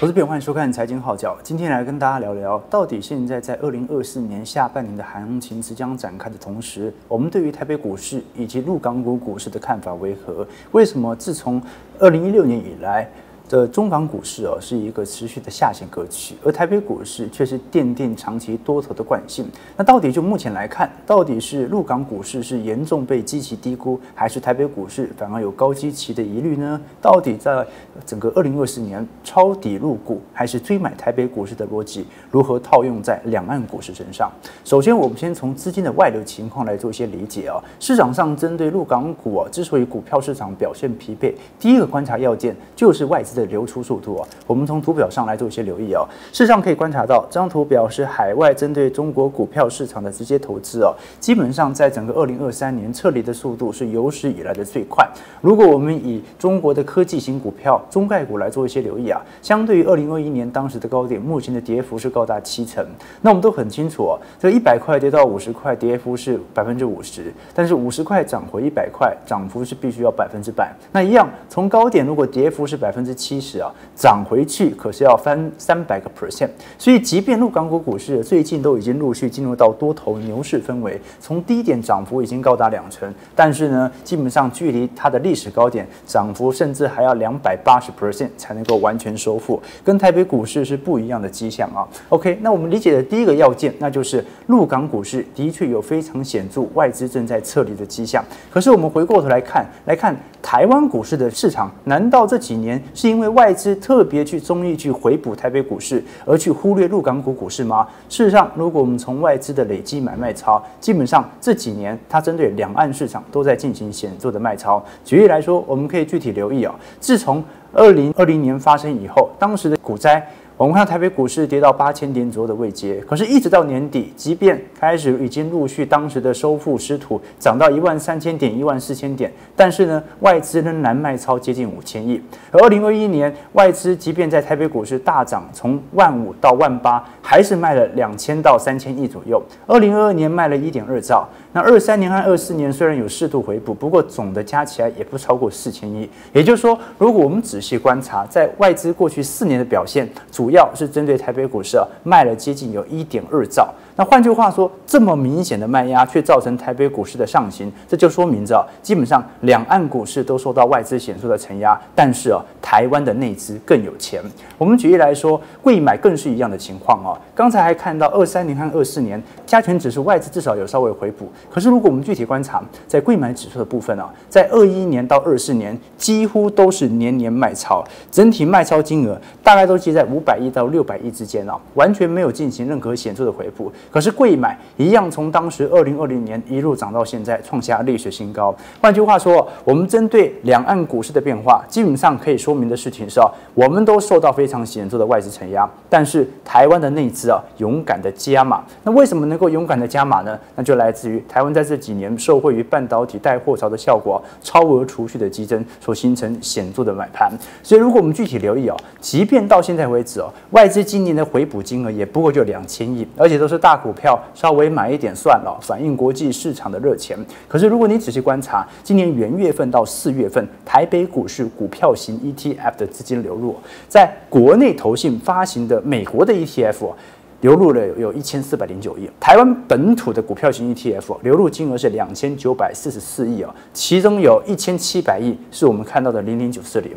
我是边，欢迎收看《财经号角》。今天来跟大家聊聊，到底现在在二零二四年下半年的行情即将展开的同时，我们对于台北股市以及陆港股股市的看法为何？为什么自从二零一六年以来？的中港股市哦，是一个持续的下行格局，而台北股市却是奠定长期多头的惯性。那到底就目前来看，到底是陆港股市是严重被基期低估，还是台北股市反而有高基期的疑虑呢？到底在整个二零二四年抄底入股，还是追买台北股市的逻辑，如何套用在两岸股市身上？首先，我们先从资金的外流情况来做一些理解啊。市场上针对陆港股啊，之所以股票市场表现疲惫，第一个观察要件就是外资。的流出速度啊，我们从图表上来做一些留意啊。事实上可以观察到，这张图表是海外针对中国股票市场的直接投资哦。基本上在整个二零二三年撤离的速度是有史以来的最快。如果我们以中国的科技型股票中概股来做一些留意啊，相对于二零二一年当时的高点，目前的跌幅是高达七成。那我们都很清楚哦，这一百块跌到五十块，跌幅是百分之五十。但是五十块涨回一百块，涨幅是必须要百分之百。那一样，从高点如果跌幅是百分之七。七十啊，涨回去可是要翻三百个 percent，所以即便陆港股股市最近都已经陆续进入到多头牛市氛围，从低点涨幅已经高达两成，但是呢，基本上距离它的历史高点涨幅甚至还要两百八十 percent 才能够完全收复，跟台北股市是不一样的迹象啊。OK，那我们理解的第一个要件，那就是陆港股市的确有非常显著外资正在撤离的迹象，可是我们回过头来看，来看台湾股市的市场，难道这几年是因为外资特别去中意去回补台北股市，而去忽略陆港股股市吗？事实上，如果我们从外资的累积买卖超，基本上这几年它针对两岸市场都在进行显著的卖超。举例来说，我们可以具体留意啊，自从二零二零年发生以后，当时的股灾。我们看台北股市跌到八千点左右的位阶，可是，一直到年底，即便开始已经陆续当时的收复失土，涨到一万三千点、一万四千点，但是呢，外资仍然卖超接近五千亿。而二零二一年，外资即便在台北股市大涨，从万五到万八，还是卖了两千到三千亿左右。二零二二年卖了一点二兆。那二三年和二四年虽然有适度回补，不过总的加起来也不超过四千亿。也就是说，如果我们仔细观察，在外资过去四年的表现，主要是针对台北股市啊卖了接近有一点二兆。那换句话说，这么明显的卖压却造成台北股市的上行，这就说明着基本上两岸股市都受到外资显著的承压，但是啊，台湾的内资更有钱。我们举例来说，贵买更是一样的情况啊。刚才还看到二三年和二四年加权指数外资至少有稍微回补，可是如果我们具体观察，在贵买指数的部分啊，在二一年到二四年几乎都是年年卖超，整体卖超金额大概都接在五百亿到六百亿之间啊，完全没有进行任何显著的回补。可是贵买一样，从当时二零二零年一路涨到现在，创下历史新高。换句话说，我们针对两岸股市的变化，基本上可以说明的事情是啊，我们都受到非常显著的外资承压，但是台湾的内资啊，勇敢的加码。那为什么能够勇敢的加码呢？那就来自于台湾在这几年受惠于半导体带货潮的效果，超额储蓄的激增所形成显著的买盘。所以如果我们具体留意哦，即便到现在为止哦，外资今年的回补金额也不过就两千亿，而且都是大。股票稍微买一点算了，反映国际市场的热钱。可是如果你仔细观察，今年元月份到四月份，台北股市股票型 ETF 的资金流入，在国内投信发行的美国的 ETF 流入了有一千四百零九亿，台湾本土的股票型 ETF 流入金额是两千九百四十四亿啊，其中有一千七百亿是我们看到的零零九四零。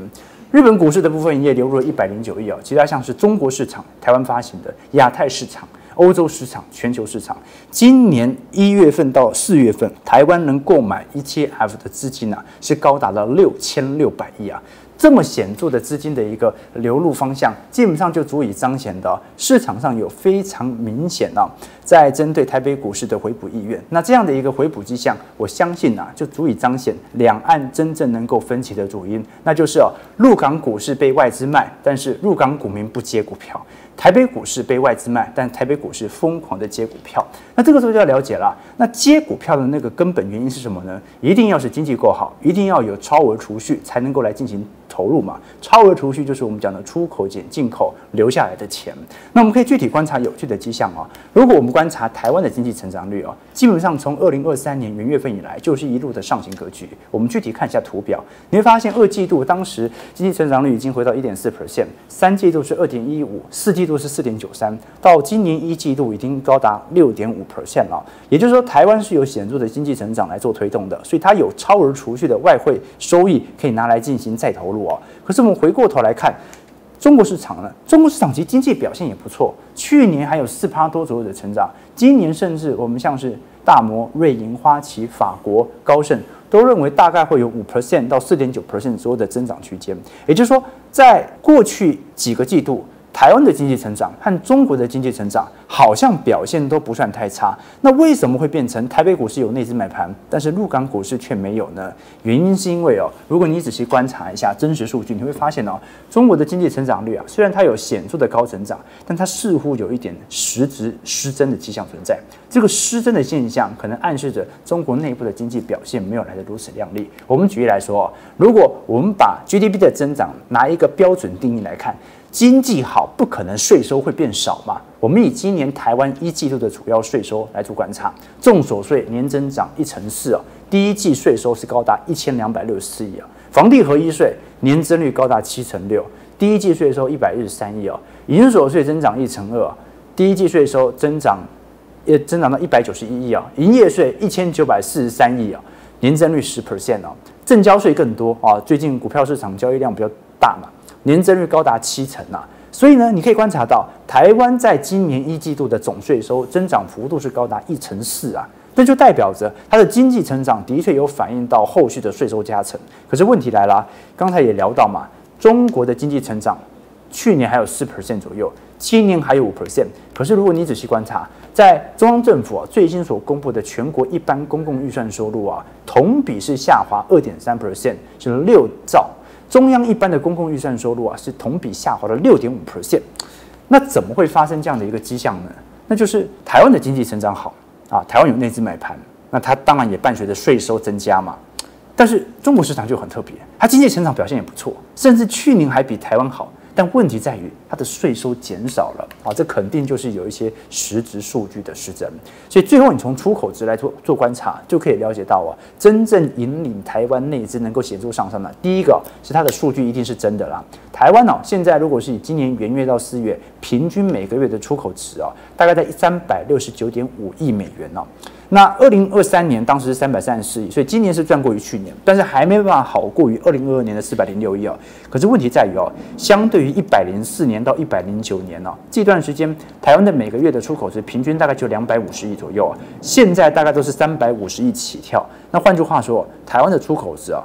日本股市的部分也流入了一百零九亿啊，其他像是中国市场、台湾发行的亚太市场。欧洲市场、全球市场，今年一月份到四月份，台湾能购买 ETF 的资金啊，是高达了六千六百亿啊。这么显著的资金的一个流入方向，基本上就足以彰显的市场上有非常明显的在针对台北股市的回补意愿。那这样的一个回补迹象，我相信啊，就足以彰显两岸真正能够分歧的主因，那就是哦，入港股市被外资卖，但是入港股民不接股票。台北股市被外资卖，但台北股市疯狂的接股票。那这个时候就要了解了，那接股票的那个根本原因是什么呢？一定要是经济够好，一定要有超额储蓄，才能够来进行投入嘛。超额储蓄就是我们讲的出口减进口留下来的钱。那我们可以具体观察有趣的迹象啊。如果我们观察台湾的经济成长率啊，基本上从二零二三年元月份以来就是一路的上行格局。我们具体看一下图表，你会发现二季度当时经济成长率已经回到一点四 percent，三季度是二点一五，四季度是四点九三，到今年一季度已经高达六点五 percent 了。也就是说，台湾是有显著的经济成长来做推动的，所以它有超额储蓄的外汇收益可以拿来进行再投入哦。可是我们回过头来看。中国市场呢？中国市场其实经济表现也不错，去年还有四趴多左右的成长，今年甚至我们像是大摩、瑞银、花旗、法国、高盛都认为大概会有五 percent 到四点九 percent 左右的增长区间。也就是说，在过去几个季度。台湾的经济成长和中国的经济成长好像表现都不算太差，那为什么会变成台北股市有内资买盘，但是陆港股市却没有呢？原因是因为哦，如果你仔细观察一下真实数据，你会发现哦，中国的经济成长率啊，虽然它有显著的高成长，但它似乎有一点实质失真的迹象存在。这个失真的现象可能暗示着中国内部的经济表现没有来得如此亮丽。我们举例来说，如果我们把 GDP 的增长拿一个标准定义来看。经济好不可能税收会变少嘛？我们以今年台湾一季度的主要税收来做观察，重所税年增长一成四哦，第一季税收是高达一千两百六十四亿啊，房地合一税年增率高达七成六，第一季税收一百一十三亿哦，营所税增长一成二，第一季税收增长也增长到一百九十一亿啊，营业税一千九百四十三亿啊，年增率十 percent 哦，正交税更多啊，最近股票市场交易量比较大嘛。年增率高达七成啊，所以呢，你可以观察到台湾在今年一季度的总税收增长幅度是高达一成四啊，这就代表着它的经济成长的确有反映到后续的税收加成。可是问题来了，刚才也聊到嘛，中国的经济成长去年还有四 percent 左右，今年还有五 percent。可是如果你仔细观察，在中央政府啊最新所公布的全国一般公共预算收入啊，同比是下滑二点三 percent，是六兆。中央一般的公共预算收入啊，是同比下滑了六点五 percent，那怎么会发生这样的一个迹象呢？那就是台湾的经济成长好啊，台湾有内资买盘，那它当然也伴随着税收增加嘛。但是中国市场就很特别，它经济成长表现也不错，甚至去年还比台湾好。但问题在于，它的税收减少了啊，这肯定就是有一些实质数据的失真。所以最后，你从出口值来做做观察，就可以了解到啊，真正引领台湾内资能够显著上升的，第一个是它的数据一定是真的啦。台湾呢，现在如果是以今年元月到四月平均每个月的出口值啊，大概在三百六十九点五亿美元呢。那二零二三年当时是三百三十四亿，所以今年是赚过于去年，但是还没办法好过于二零二二年的四百零六亿啊。可是问题在于哦，相对于一百零四年到一百零九年呢，这段时间台湾的每个月的出口值平均大概就两百五十亿左右啊，现在大概都是三百五十亿起跳。那换句话说，台湾的出口值啊。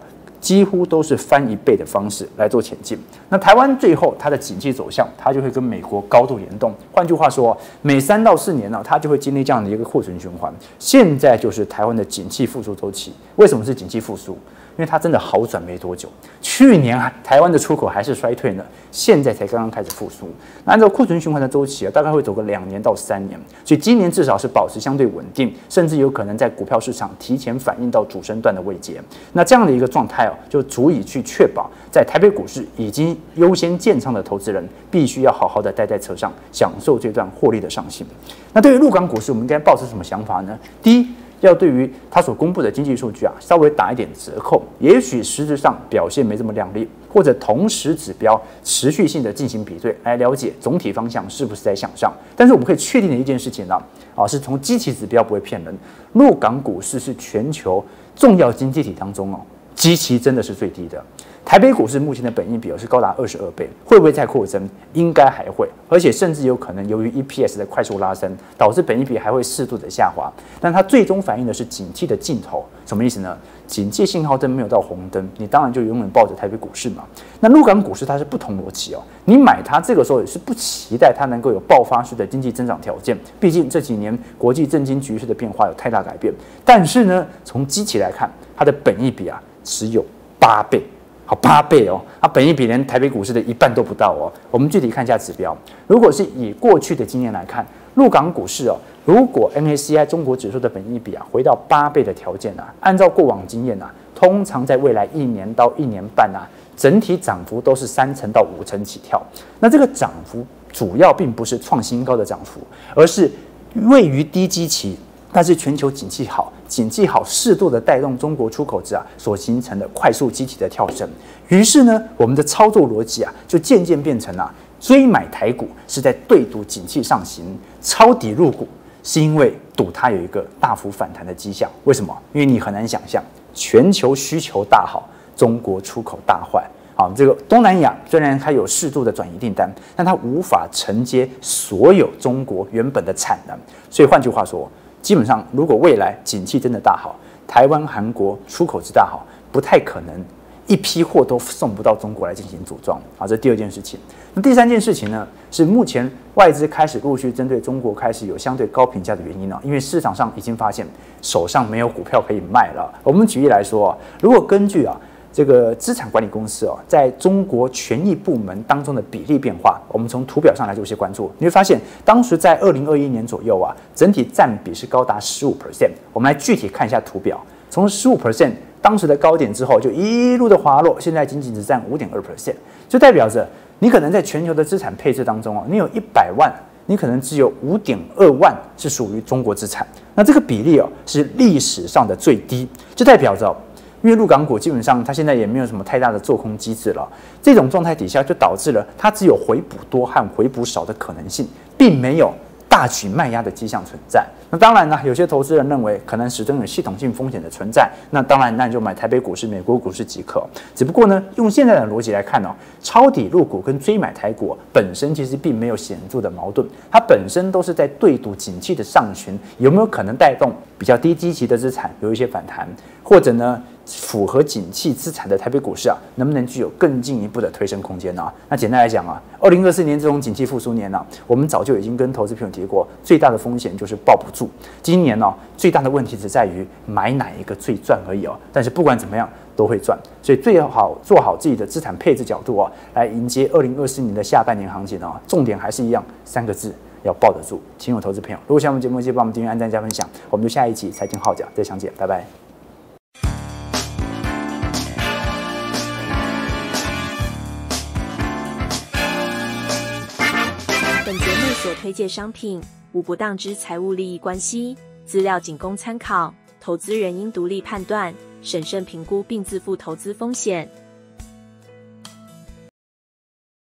几乎都是翻一倍的方式来做前进。那台湾最后它的景气走向，它就会跟美国高度联动。换句话说，每三到四年呢，它就会经历这样的一个库存循环。现在就是台湾的景气复苏周期。为什么是景气复苏？因为它真的好转没多久，去年啊，台湾的出口还是衰退呢，现在才刚刚开始复苏。那按照库存循环的周期啊，大概会走个两年到三年，所以今年至少是保持相对稳定，甚至有可能在股票市场提前反映到主升段的位阶。那这样的一个状态哦，就足以去确保在台北股市已经优先建仓的投资人，必须要好好的待在车上，享受这段获利的上行。那对于陆港股市，我们应该抱持什么想法呢？第一。要对于它所公布的经济数据啊，稍微打一点折扣，也许实质上表现没这么亮丽，或者同时指标持续性的进行比对，来了解总体方向是不是在向上。但是我们可以确定的一件事情呢，啊，是从机器指标不会骗人，陆港股市是全球重要经济体当中哦，机器真的是最低的。台北股市目前的本益比是高达二十二倍，会不会再扩增？应该还会，而且甚至有可能由于 EPS 的快速拉升，导致本益比还会适度的下滑。但它最终反映的是景气的尽头，什么意思呢？警戒信号灯没有到红灯，你当然就永远抱着台北股市嘛。那陆港股市它是不同逻辑哦，你买它这个时候也是不期待它能够有爆发式的经济增长条件，毕竟这几年国际政经局势的变化有太大改变。但是呢，从机器来看，它的本益比啊只有八倍。好八倍哦，它本益比连台北股市的一半都不到哦。我们具体看一下指标，如果是以过去的经验来看，陆港股市哦，如果 MACI 中国指数的本益比啊回到八倍的条件啊，按照过往经验啊，通常在未来一年到一年半啊，整体涨幅都是三成到五成起跳。那这个涨幅主要并不是创新高的涨幅，而是位于低基期。但是全球景气好，景气好适度的带动中国出口值啊所形成的快速积极的跳升，于是呢，我们的操作逻辑啊就渐渐变成了追买台股是在对赌景气上行，抄底入股是因为赌它有一个大幅反弹的迹象。为什么？因为你很难想象全球需求大好，中国出口大坏。好，这个东南亚虽然它有适度的转移订单，但它无法承接所有中国原本的产能。所以换句话说。基本上，如果未来景气真的大好，台湾、韩国出口之大好，不太可能一批货都送不到中国来进行组装啊。这第二件事情。那第三件事情呢，是目前外资开始陆续针对中国开始有相对高评价的原因呢？因为市场上已经发现手上没有股票可以卖了。我们举例来说啊，如果根据啊。这个资产管理公司哦，在中国权益部门当中的比例变化，我们从图表上来做一些关注，你会发现，当时在二零二一年左右啊，整体占比是高达十五 percent。我们来具体看一下图表，从十五 percent 当时的高点之后，就一路的滑落，现在仅仅只占五点二 percent，就代表着你可能在全球的资产配置当中哦，你有一百万，你可能只有五点二万是属于中国资产，那这个比例哦是历史上的最低，就代表着。因为陆港股基本上它现在也没有什么太大的做空机制了，这种状态底下就导致了它只有回补多和回补少的可能性，并没有大举卖压的迹象存在。那当然呢，有些投资人认为可能始终有系统性风险的存在，那当然那你就买台北股市、美国股市即可。只不过呢，用现在的逻辑来看呢，抄底入股跟追买台股本身其实并没有显著的矛盾，它本身都是在对赌景气的上旬有没有可能带动比较低基期的资产有一些反弹，或者呢？符合景气资产的台北股市啊，能不能具有更进一步的推升空间呢？那简单来讲啊，二零二四年这种景气复苏年呢，我们早就已经跟投资朋友提过，最大的风险就是抱不住。今年呢，最大的问题只在于买哪一个最赚而已哦。但是不管怎么样都会赚，所以最好做好自己的资产配置角度啊，来迎接二零二四年的下半年行情哦。重点还是一样，三个字，要抱得住。请有投资朋友，如果喜欢我们节目，记得帮我们订阅、按赞、加分享。我们就下一期财经号角再相见，拜拜。推介商品无不当之财务利益关系，资料仅供参考，投资人应独立判断、审慎评估并自负投资风险。